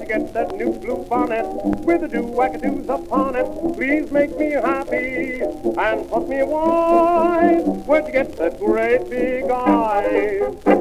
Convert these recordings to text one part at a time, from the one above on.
to get that new blue bonnet with the do wackadoos upon it. Please make me happy and put me wise. Where'd you get that great big eye?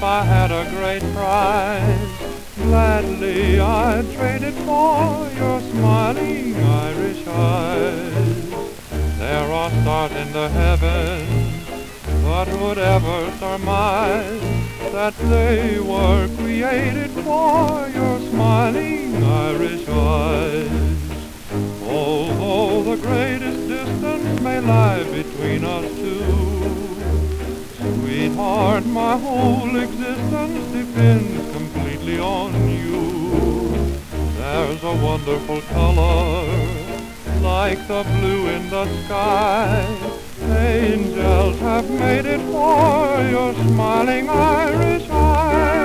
If I had a great prize, gladly I'd trade it for your smiling Irish eyes. There are stars in the heavens, but would ever surmise that they were created for your smiling Irish eyes. Although the greatest distance may lie between us two, sweetheart, my whole existence depends completely on you. There's a wonderful color, like the blue in the sky. Angels have made it for your smiling Irish Pretty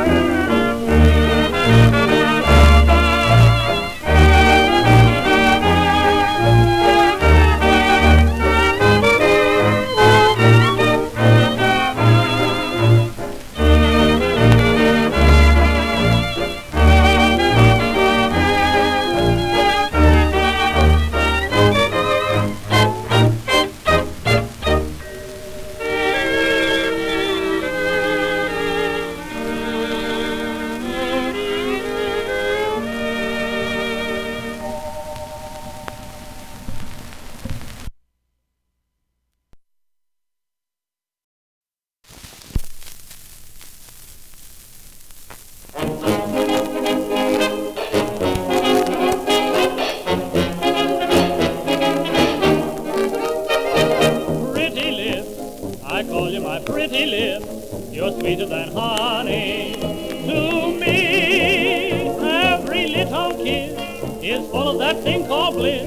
sweeter than honey to me. Every little kiss is full of that thing called bliss.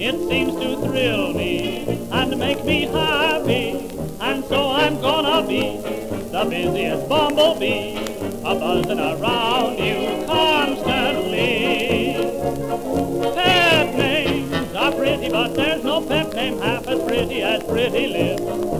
It seems to thrill me and make me happy. And so I'm gonna be the busiest bumblebee, a buzzing around you constantly. Pet names are pretty, but there's no pet name half as pretty as pretty lips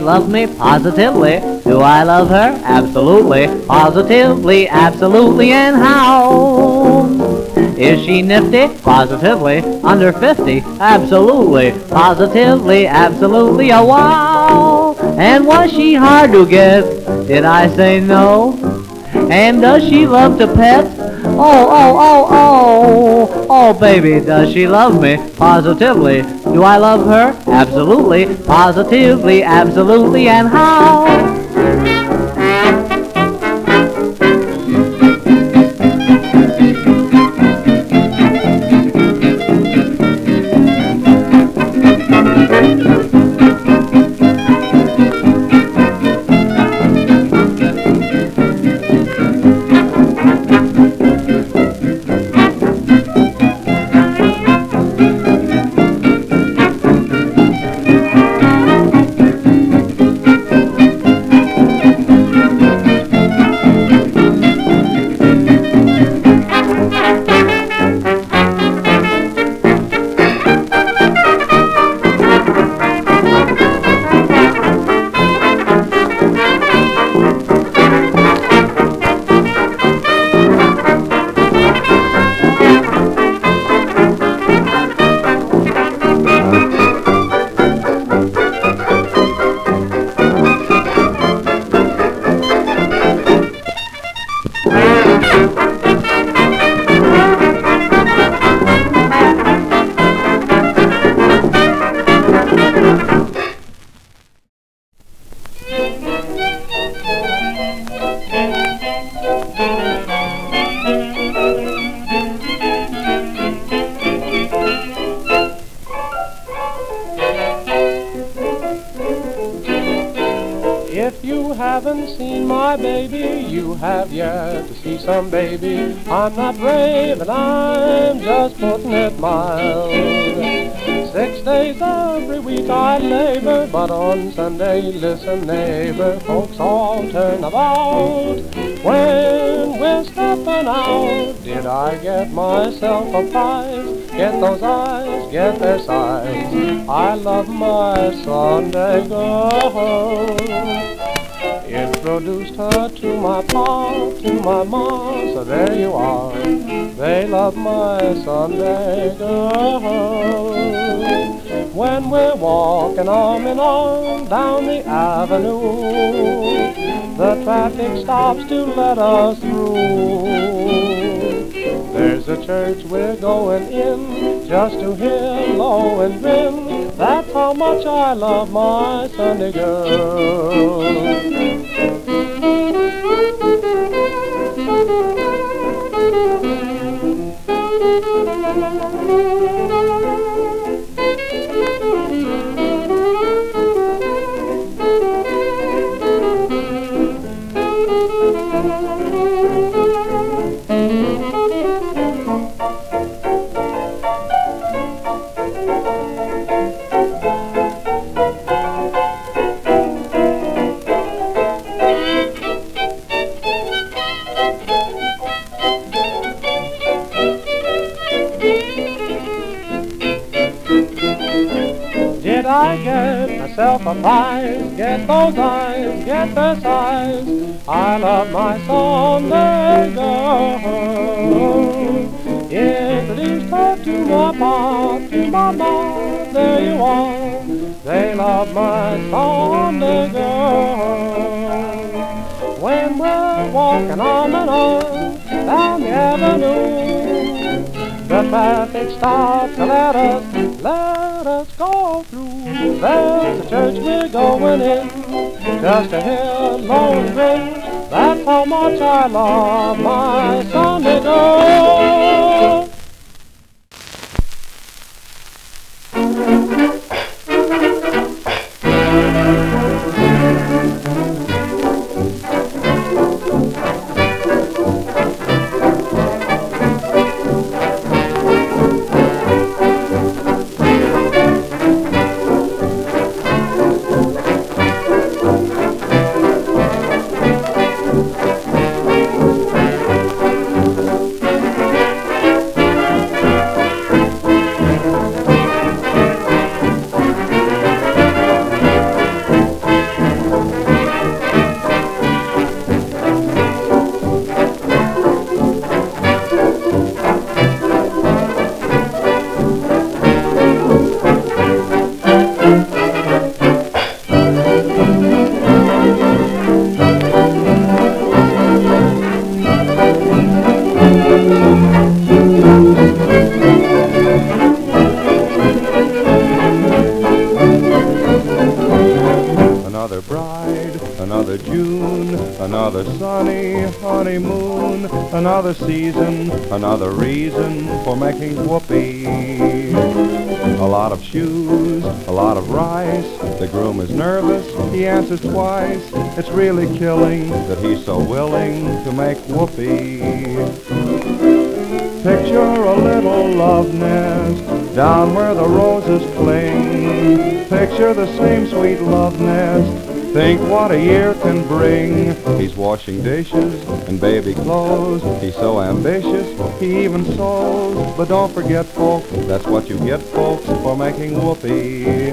she love me? Positively. Do I love her? Absolutely. Positively, absolutely, and how? Is she nifty? Positively. Under 50? Absolutely. Positively, absolutely, a wow. And was she hard to get? Did I say no? And does she love to pet? Oh, oh, oh, oh, oh, baby, does she love me? Positively. Do I love her? Absolutely. Positively, absolutely, and how? Love my Sunday girl. Introduced her to my pa, to my ma, so there you are. They love my Sunday girl. When we're walking arm in arm down the avenue, the traffic stops to let us through. There's a church we're going in just to hear Lohengrin. That's how much I love my Sunday girl. Myself a prize? Get those eyes, get their size. I love my Sunday girl. Introduced her to my pa, to my ma, there you are. They love my Sunday girl. When we're walking on and on down the avenue, the traffic stops to let us, let us go through. There's a church we're going in, just to hear Lord ring. That's how much I love my Sunday girl. A lot of shoes, a lot of rice. The groom is nervous, he answers twice. It's really killing that he's so willing to make whoopee. Picture a little love nest down where the roses cling. Picture the same sweet love nest. Think what a year can bring. He's washing dishes and baby clothes. He's so ambitious, he even sews. But don't forget, folks, that's what you get, folks, for making whoopee.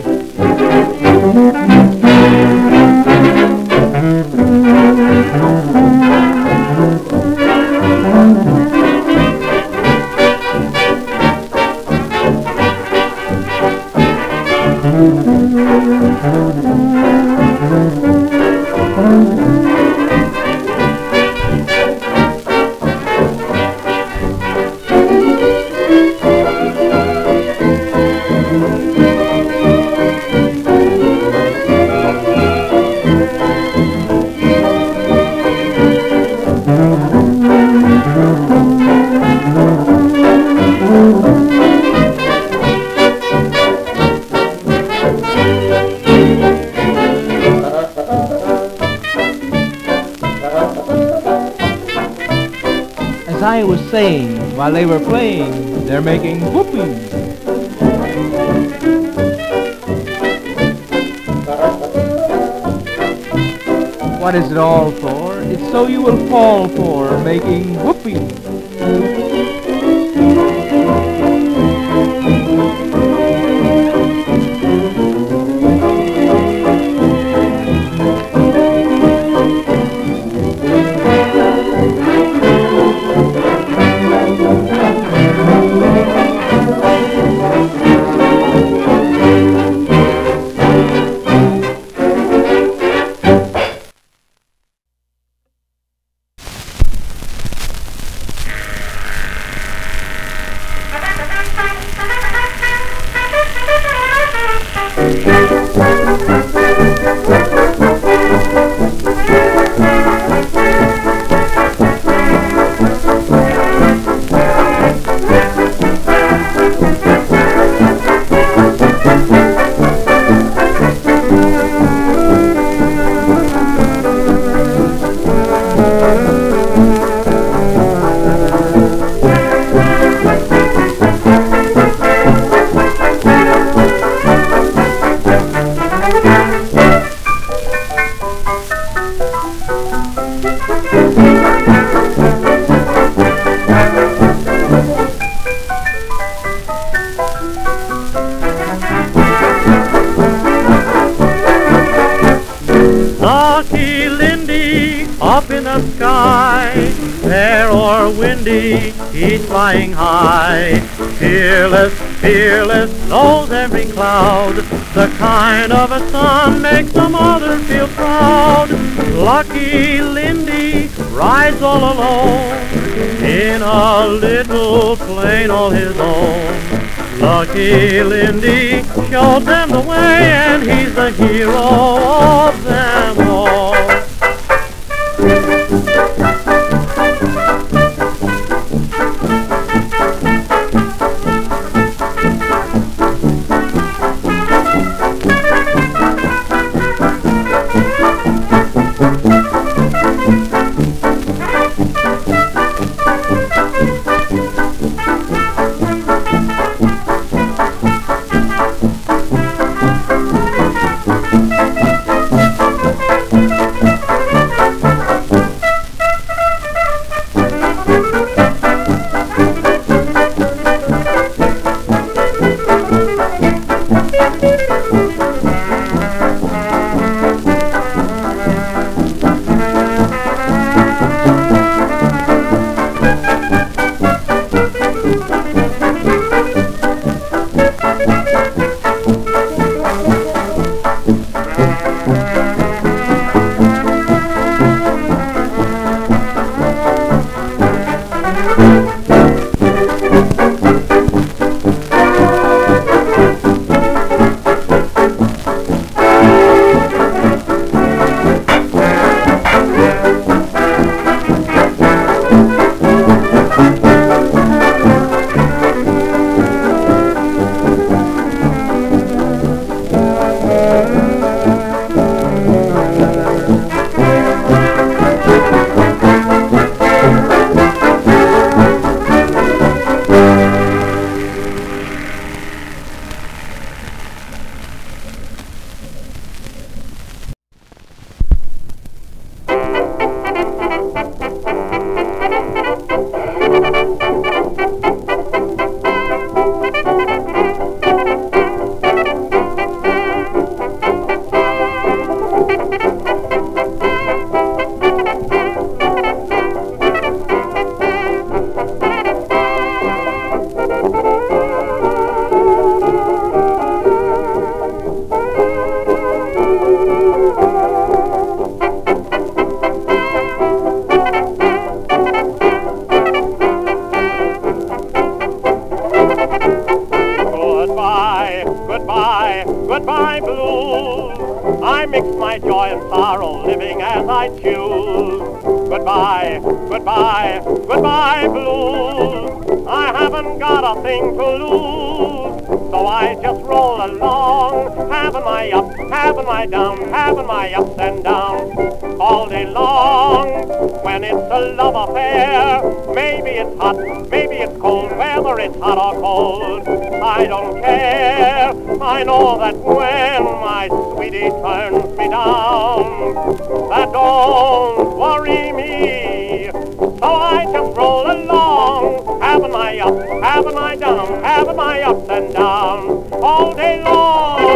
While they were playing, they're making whoopee. What is it all for? It's so you will fall for making whoopee. He's flying high. Fearless, fearless, knows every cloud. The kind of a son makes the mother feel proud. Lucky Lindy rides all alone in a little plane all his own. Lucky Lindy showed them the way, and he's the hero of them all. and it's a love affair. Maybe it's hot, maybe it's cold, whether it's hot or cold, I don't care. I know that when my sweetie turns me down, that don't worry me. So I just roll along, having my ups, having my downs, having my ups and downs all day long.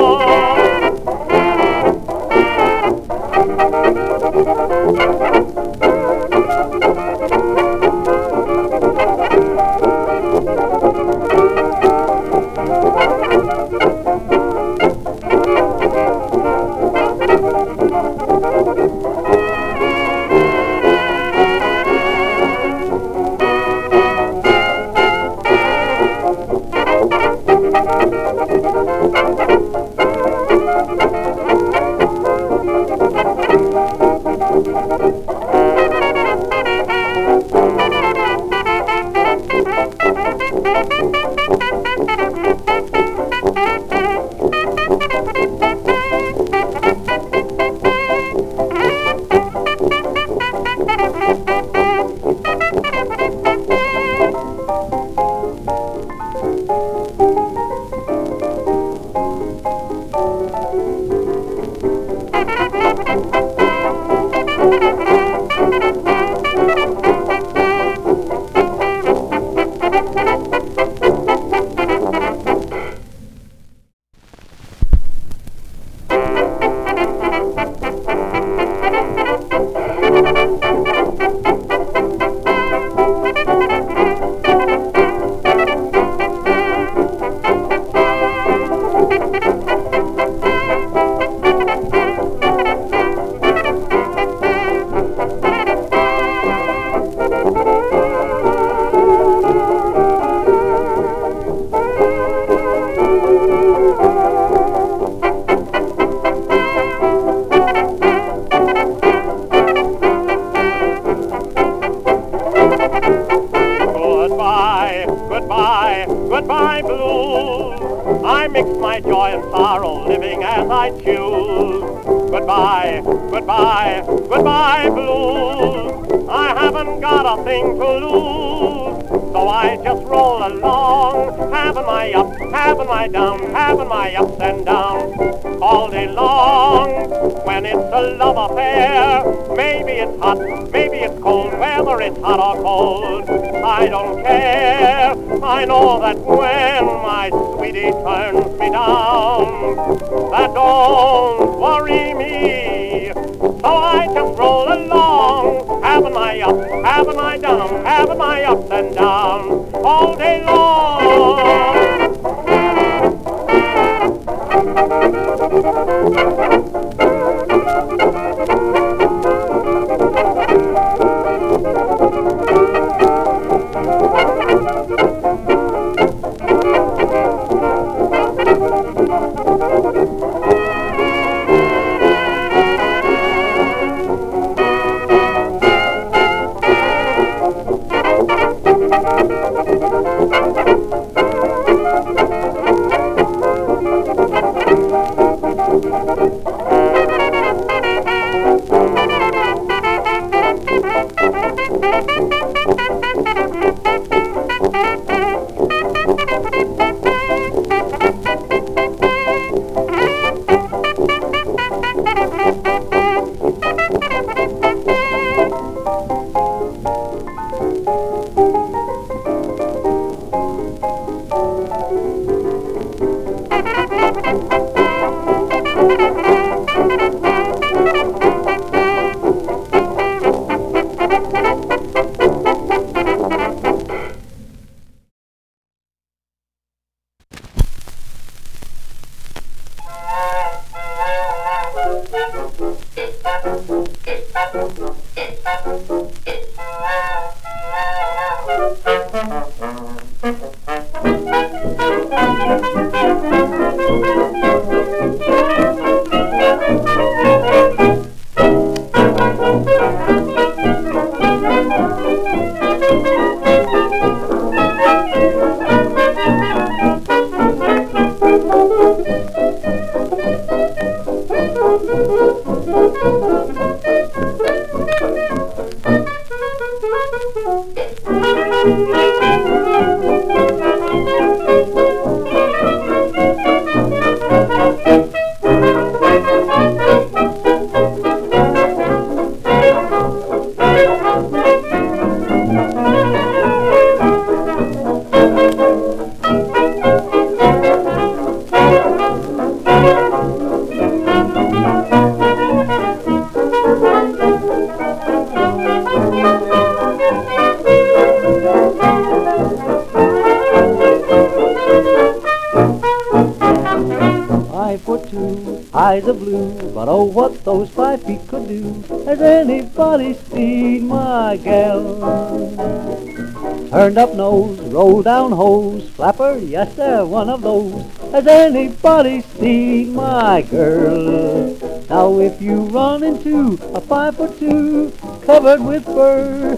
Turned up nose, roll down hose, flapper, yes sir, one of those. Has anybody seen my girl? Now if you run into a five foot two, covered with fur,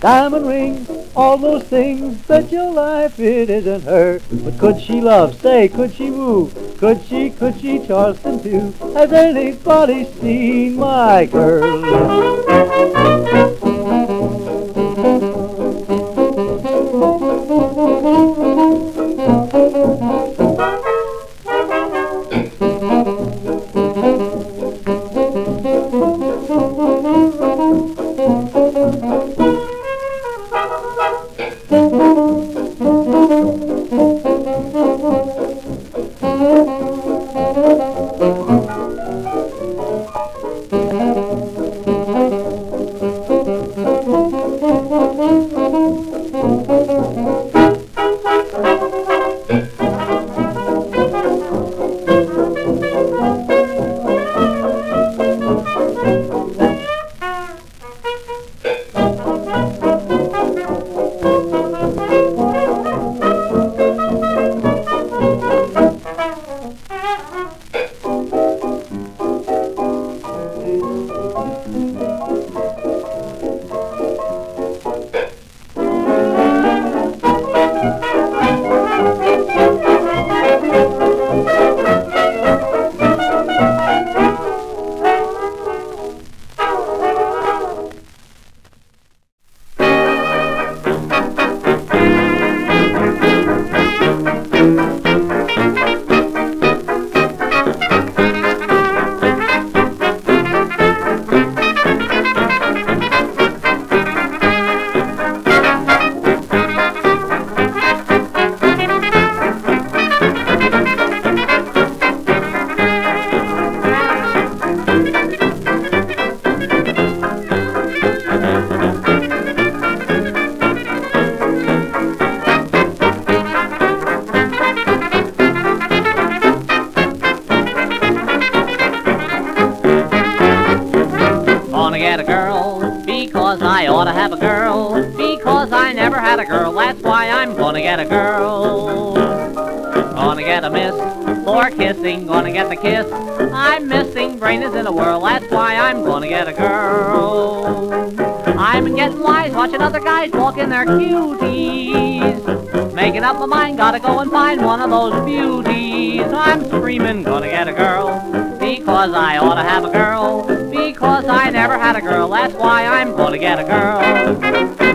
diamond ring, all those things, bet your life it isn't her. But could she love, say, could she woo, could she, could she Charleston too? Has anybody seen my girl? Have a girl because I never had a girl. That's why I'm gonna get a girl. Gonna get a miss for kissing. Gonna get the kiss. I'm missing. Brain is in a whirl. That's why I'm gonna get a girl. I've been getting wise watching other guys walk in their cuties. Making up my mind, gotta go and find one of those beauties. I'm screaming, gonna get a girl because I ought to have a girl. Because I never had a girl, that's why I'm gonna get a girl.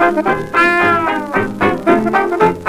Thank you.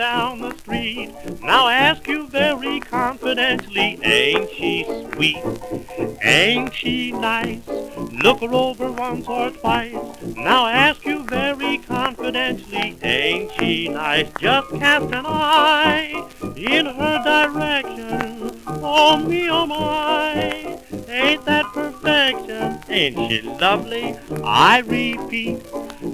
Down the street. Now ask you very confidentially, ain't she sweet? Ain't she nice? Look her over once or twice. Now ask you very confidentially, ain't she nice? Just cast an eye in her direction. Oh me, oh my, ain't that perfection? Ain't she lovely? I repeat,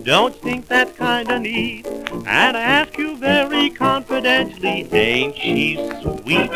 don't think that's kinda neat. And I ask you very confidentially, ain't she sweet?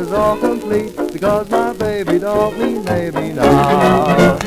It's all complete, because my baby don't mean maybe now.